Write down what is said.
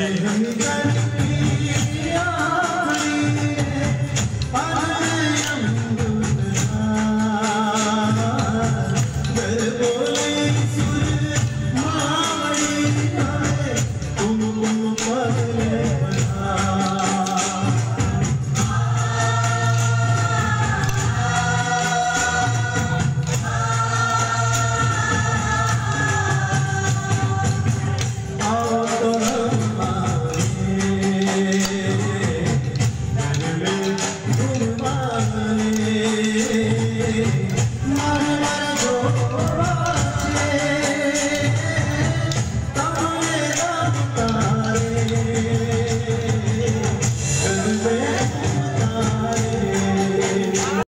Hare